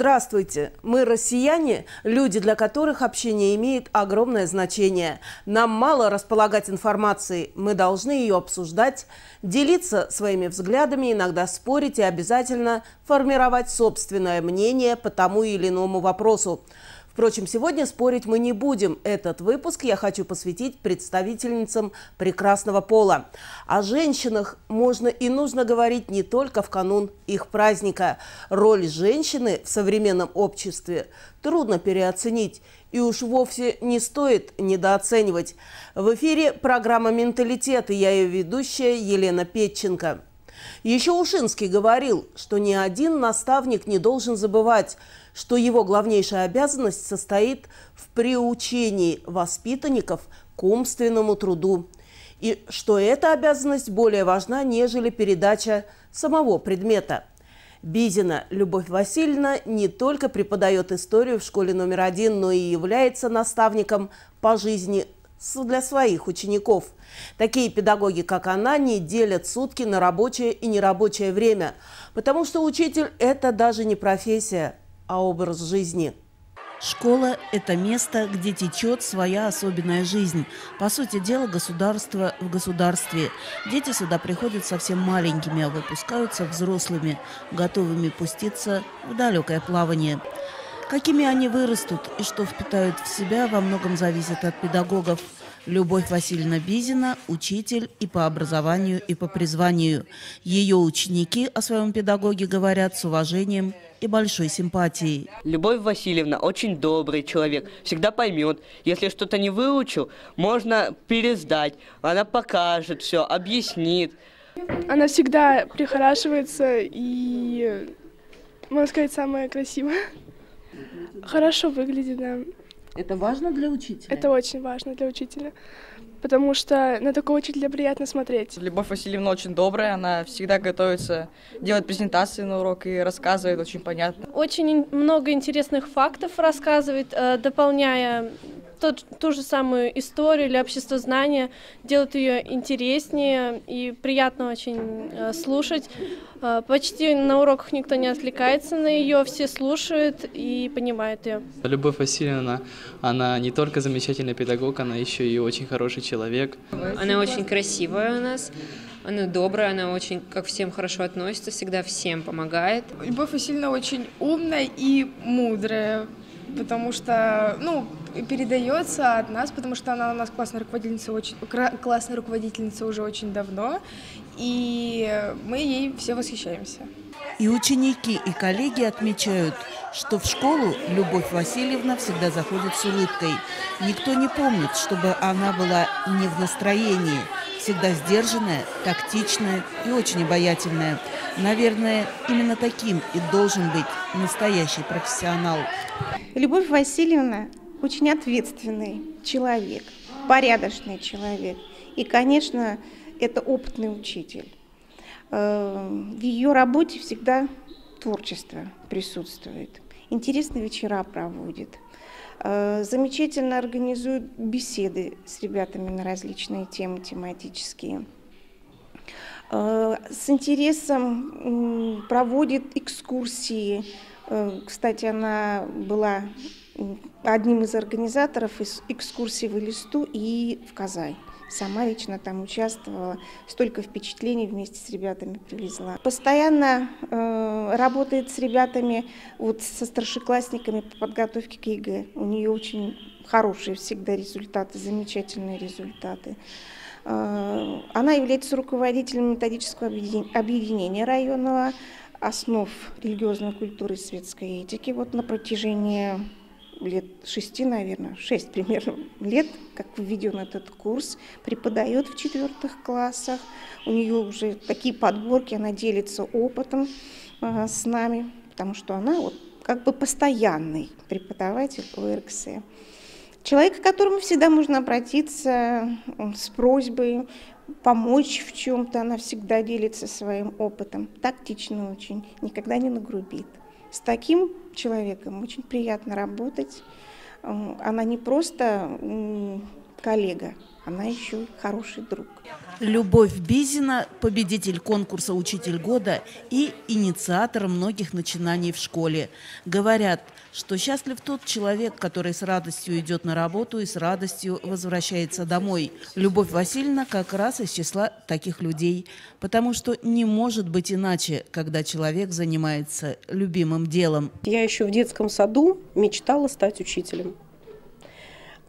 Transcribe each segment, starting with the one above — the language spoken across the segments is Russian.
Здравствуйте! Мы россияне, люди, для которых общение имеет огромное значение. Нам мало располагать информацией, мы должны ее обсуждать, делиться своими взглядами, иногда спорить и обязательно формировать собственное мнение по тому или иному вопросу. Впрочем, сегодня спорить мы не будем. Этот выпуск я хочу посвятить представительницам прекрасного пола. О женщинах можно и нужно говорить не только в канун их праздника. Роль женщины в современном обществе трудно переоценить и уж вовсе не стоит недооценивать. В эфире программа «Менталитет» и я ее ведущая Елена Петченко. Еще Ушинский говорил, что ни один наставник не должен забывать, что его главнейшая обязанность состоит в приучении воспитанников к умственному труду, и что эта обязанность более важна, нежели передача самого предмета. Бизина Любовь Васильевна не только преподает историю в школе номер один, но и является наставником по жизни для своих учеников. Такие педагоги, как она, не делят сутки на рабочее и нерабочее время, потому что учитель – это даже не профессия, а образ жизни. Школа – это место, где течет своя особенная жизнь. По сути дела, государство в государстве. Дети сюда приходят совсем маленькими, а выпускаются взрослыми, готовыми пуститься в далекое плавание. Какими они вырастут и что впитают в себя, во многом зависит от педагогов – Любовь Васильевна Бизина – учитель и по образованию, и по призванию. Ее ученики о своем педагоге говорят с уважением и большой симпатией. Любовь Васильевна очень добрый человек, всегда поймет. Если что-то не выучил, можно пересдать. Она покажет все, объяснит. Она всегда прихорашивается и, можно сказать, самая красивая. Хорошо выглядит, да. Это важно для учителя? Это очень важно для учителя, потому что на такого учителя приятно смотреть. Любовь Васильевна очень добрая, она всегда готовится делать презентации на урок и рассказывает очень понятно. Очень много интересных фактов рассказывает, э, дополняя тот, ту же самую историю или общество знания, делает ее интереснее и приятно очень э, слушать. Э, почти на уроках никто не отвлекается на ее, все слушают и понимают ее. Любовь Васильевна, она не только замечательный педагог, она еще и очень хороший человек. Она очень красивая у нас. Она добрая, она очень ко всем хорошо относится, всегда всем помогает. Любовь Васильевна очень умная и мудрая, потому что, ну, передается от нас, потому что она у нас классная руководительница, очень, классная руководительница уже очень давно, и мы ей все восхищаемся. И ученики, и коллеги отмечают, что в школу Любовь Васильевна всегда заходит с улыбкой. Никто не помнит, чтобы она была не в настроении. Всегда сдержанная, тактичная и очень обаятельная. Наверное, именно таким и должен быть настоящий профессионал. Любовь Васильевна очень ответственный человек, порядочный человек. И, конечно, это опытный учитель. Э, в ее работе всегда творчество присутствует. Интересные вечера проводит. Э, замечательно организует беседы с ребятами на различные темы тематические. Э, с интересом проводит экскурсии. Кстати, она была одним из организаторов экскурсии в Элисту и в Казань. Сама лично там участвовала, столько впечатлений вместе с ребятами привезла. Постоянно э, работает с ребятами, вот со старшеклассниками по подготовке к ЕГЭ. У нее очень хорошие всегда результаты, замечательные результаты. Э, она является руководителем методического объединения районного основ религиозной культуры и светской этики вот на протяжении лет шести, наверное, шесть примерно лет, как введен этот курс, преподает в четвертых классах. У нее уже такие подборки, она делится опытом э, с нами, потому что она вот как бы постоянный преподаватель ОРКС. Человек, к которому всегда можно обратиться с просьбой помочь в чем-то, она всегда делится своим опытом, тактично очень, никогда не нагрубит. С таким человеком очень приятно работать. Она не просто коллега, она еще хороший друг. Любовь Бизина – победитель конкурса «Учитель года» и инициатор многих начинаний в школе. Говорят, что счастлив тот человек, который с радостью идет на работу и с радостью возвращается домой. Любовь Васильевна как раз из числа таких людей, потому что не может быть иначе, когда человек занимается любимым делом. Я еще в детском саду мечтала стать учителем.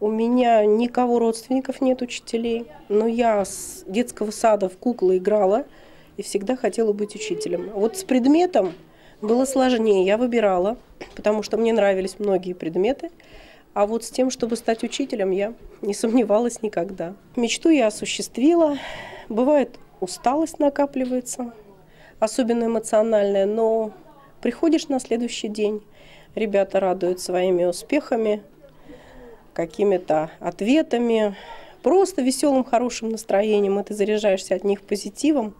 У меня никого родственников нет учителей, но я с детского сада в куклы играла и всегда хотела быть учителем. Вот с предметом было сложнее, я выбирала, потому что мне нравились многие предметы. А вот с тем, чтобы стать учителем, я не сомневалась никогда. Мечту я осуществила. Бывает, усталость накапливается, особенно эмоциональная, но приходишь на следующий день, ребята радуют своими успехами, какими-то ответами, просто веселым, хорошим настроением, и ты заряжаешься от них позитивом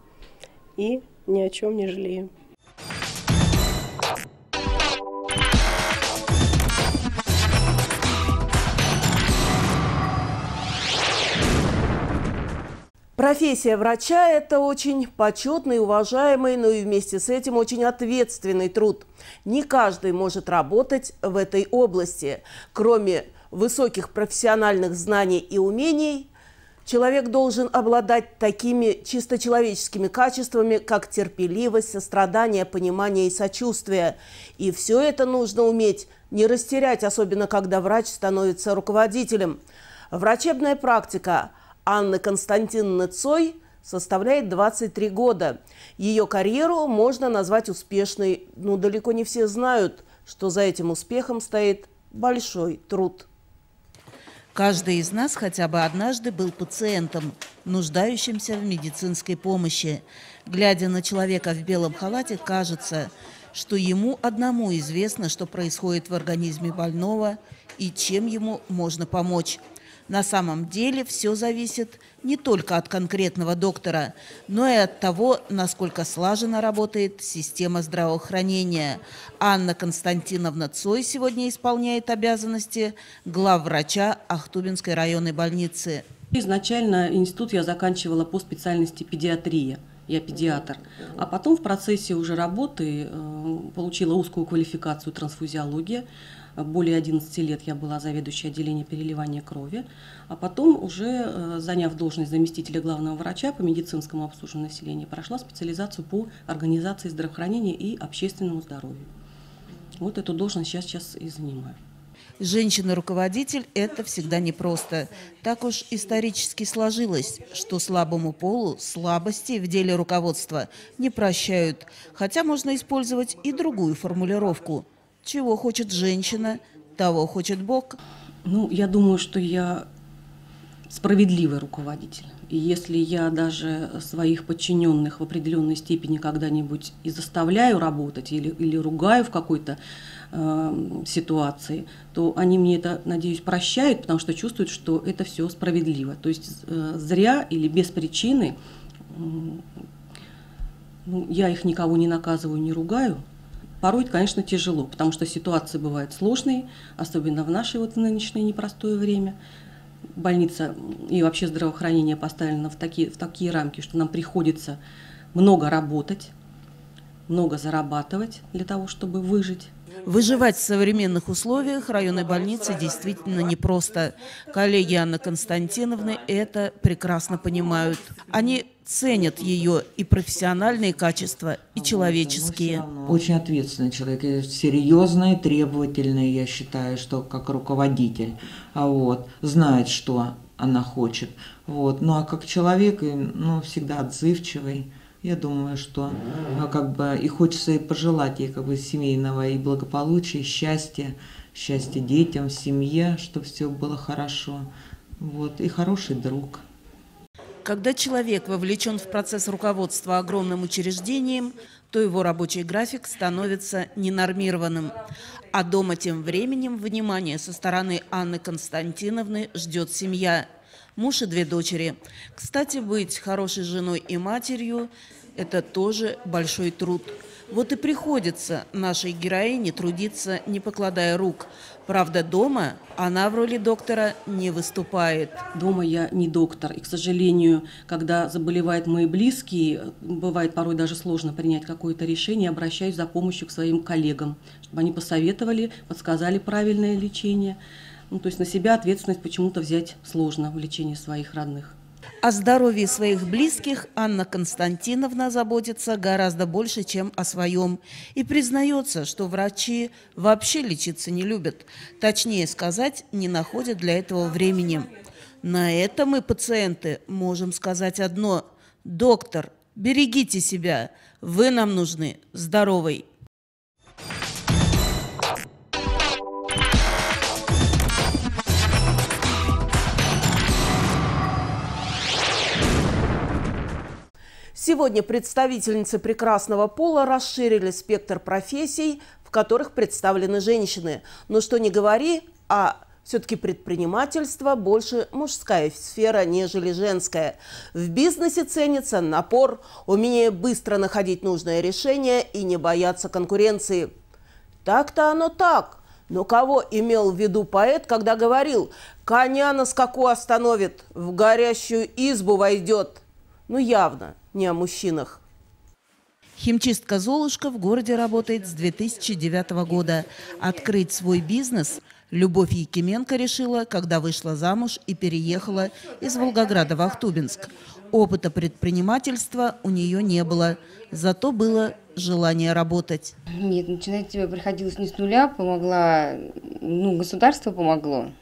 и ни о чем не жалею. Профессия врача – это очень почетный, уважаемый, но и вместе с этим очень ответственный труд. Не каждый может работать в этой области. Кроме высоких профессиональных знаний и умений, человек должен обладать такими чисто человеческими качествами, как терпеливость, сострадание, понимание и сочувствие. И все это нужно уметь не растерять, особенно когда врач становится руководителем. Врачебная практика Анны Константиновны Цой составляет 23 года. Ее карьеру можно назвать успешной, но далеко не все знают, что за этим успехом стоит большой труд. Каждый из нас хотя бы однажды был пациентом, нуждающимся в медицинской помощи. Глядя на человека в белом халате, кажется, что ему одному известно, что происходит в организме больного и чем ему можно помочь. На самом деле все зависит не только от конкретного доктора, но и от того, насколько слаженно работает система здравоохранения. Анна Константиновна Цой сегодня исполняет обязанности главврача Ахтубинской районной больницы. Изначально институт я заканчивала по специальности педиатрия я педиатр. А потом в процессе уже работы э, получила узкую квалификацию трансфузиология, более 11 лет я была заведующей отделения переливания крови, а потом уже, э, заняв должность заместителя главного врача по медицинскому обслуживанию населения, прошла специализацию по организации здравоохранения и общественному здоровью. Вот эту должность сейчас, сейчас и занимаю. Женщина-руководитель – это всегда непросто. Так уж исторически сложилось, что слабому полу слабости в деле руководства не прощают. Хотя можно использовать и другую формулировку – чего хочет женщина, того хочет Бог. Ну, я думаю, что я справедливый руководитель. И если я даже своих подчиненных в определенной степени когда-нибудь и заставляю работать или, или ругаю в какой-то э, ситуации, то они мне это, надеюсь, прощают, потому что чувствуют, что это все справедливо. То есть э, зря или без причины э, ну, я их никого не наказываю, не ругаю, Порой, конечно, тяжело, потому что ситуации бывают сложные, особенно в наше вот нынешнее непростое время. Больница и вообще здравоохранение поставлено в такие, в такие рамки, что нам приходится много работать, много зарабатывать для того, чтобы выжить. Выживать в современных условиях районной больницы действительно непросто. Коллеги Анны Константиновны это прекрасно понимают. Они ценят ее и профессиональные качества, и человеческие. Очень ответственный человек, серьезный, требовательный, я считаю, что как руководитель, а вот, знает, что она хочет. Вот. Ну а как человек, ну, всегда отзывчивый. Я думаю, что а, как бы и хочется и пожелать ей как бы семейного и благополучия, и счастья, счастья детям, семье, чтобы все было хорошо. Вот. И хороший друг. Когда человек вовлечен в процесс руководства огромным учреждением, то его рабочий график становится ненормированным. А дома тем временем внимание со стороны Анны Константиновны ждет семья – муж и две дочери. Кстати, быть хорошей женой и матерью – это тоже большой труд. Вот и приходится нашей героине трудиться, не покладая рук. Правда, дома она в роли доктора не выступает. Дома я не доктор. И, к сожалению, когда заболевают мои близкие, бывает порой даже сложно принять какое-то решение, обращаюсь за помощью к своим коллегам, чтобы они посоветовали, подсказали правильное лечение. Ну, то есть на себя ответственность почему-то взять сложно в лечении своих родных. О здоровье своих близких Анна Константиновна заботится гораздо больше, чем о своем. И признается, что врачи вообще лечиться не любят. Точнее сказать, не находят для этого времени. На это мы, пациенты, можем сказать одно. Доктор, берегите себя. Вы нам нужны здоровой. Сегодня представительницы прекрасного пола расширили спектр профессий, в которых представлены женщины. Но что не говори, а все-таки предпринимательство больше мужская сфера, нежели женская. В бизнесе ценится напор, умение быстро находить нужное решение и не бояться конкуренции. Так-то оно так. Но кого имел в виду поэт, когда говорил «коня на скаку остановит, в горящую избу войдет»? Ну явно, не о мужчинах. Химчистка «Золушка» в городе работает с 2009 года. Открыть свой бизнес Любовь Якименко решила, когда вышла замуж и переехала из Волгограда в Ахтубинск. Опыта предпринимательства у нее не было, зато было желание работать. Нет, начинать приходилось не с нуля, помогла, ну, государство помогло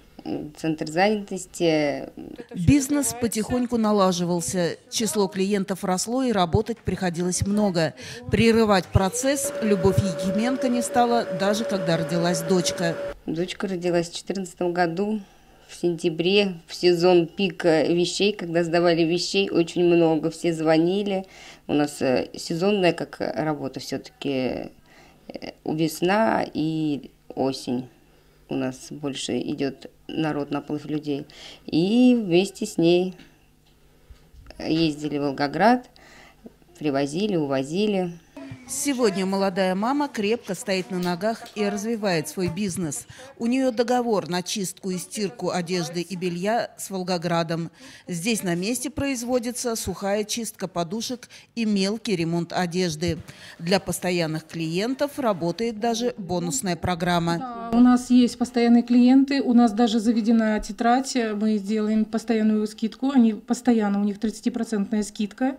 центр занятости. Бизнес потихоньку налаживался. Число клиентов росло и работать приходилось много. Прерывать процесс Любовь Якименко не стала, даже когда родилась дочка. Дочка родилась в 2014 году. В сентябре, в сезон пика вещей, когда сдавали вещей, очень много, все звонили. У нас э, сезонная как работа все-таки э, весна и осень у нас больше идет народ, наплыв людей. И вместе с ней ездили в Волгоград, привозили, увозили. Сегодня молодая мама крепко стоит на ногах и развивает свой бизнес. У нее договор на чистку и стирку одежды и белья с Волгоградом. Здесь на месте производится сухая чистка подушек и мелкий ремонт одежды. Для постоянных клиентов работает даже бонусная программа. У нас есть постоянные клиенты, у нас даже заведена тетрадь, мы делаем постоянную скидку, они постоянно, у них 30% скидка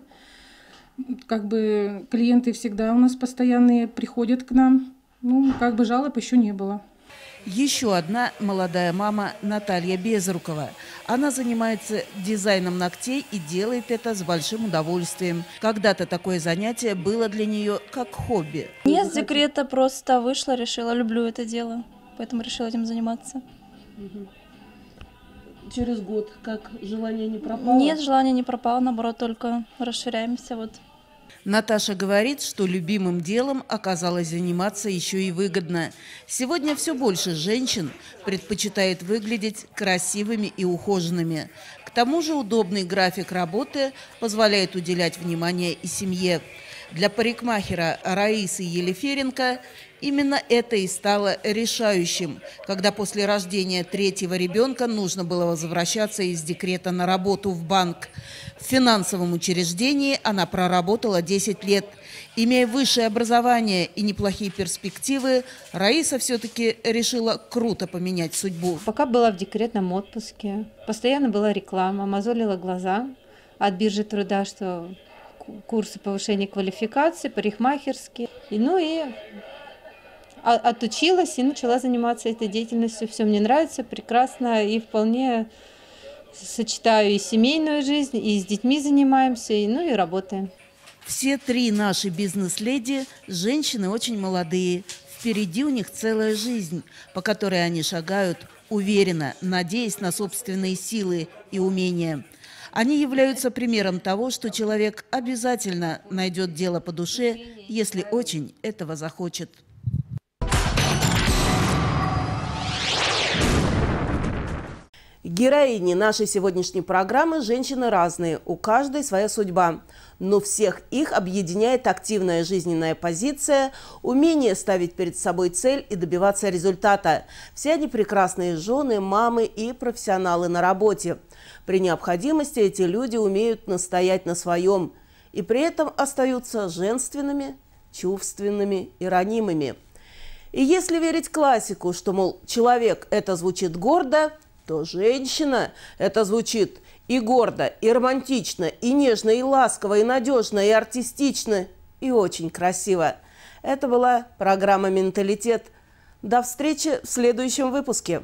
как бы клиенты всегда у нас постоянные приходят к нам. Ну, как бы жалоб еще не было. Еще одна молодая мама Наталья Безрукова. Она занимается дизайном ногтей и делает это с большим удовольствием. Когда-то такое занятие было для нее как хобби. Нет, с декрета просто вышла, решила, люблю это дело, поэтому решила этим заниматься. Через год как желание не пропало? Нет, желание не пропало, наоборот, только расширяемся вот Наташа говорит, что любимым делом оказалось заниматься еще и выгодно. Сегодня все больше женщин предпочитает выглядеть красивыми и ухоженными. К тому же удобный график работы позволяет уделять внимание и семье. Для парикмахера Раисы Елеференко именно это и стало решающим, когда после рождения третьего ребенка нужно было возвращаться из декрета на работу в банк. В финансовом учреждении она проработала 10 лет. Имея высшее образование и неплохие перспективы, Раиса все-таки решила круто поменять судьбу. Пока была в декретном отпуске, постоянно была реклама, мозолила глаза от биржи труда, что курсы повышения квалификации, парикмахерские. И, ну и отучилась и начала заниматься этой деятельностью. Все мне нравится, прекрасно и вполне сочетаю и семейную жизнь, и с детьми занимаемся, и, ну и работаем. Все три наши бизнес-леди – женщины очень молодые. Впереди у них целая жизнь, по которой они шагают уверенно, надеясь на собственные силы и умения – они являются примером того, что человек обязательно найдет дело по душе, если очень этого захочет. Героини нашей сегодняшней программы – женщины разные, у каждой своя судьба. Но всех их объединяет активная жизненная позиция, умение ставить перед собой цель и добиваться результата. Все они прекрасные жены, мамы и профессионалы на работе. При необходимости эти люди умеют настоять на своем и при этом остаются женственными, чувственными и ранимыми. И если верить классику, что, мол, человек – это звучит гордо – то женщина это звучит и гордо, и романтично, и нежно, и ласково, и надежно, и артистично, и очень красиво. Это была программа «Менталитет». До встречи в следующем выпуске.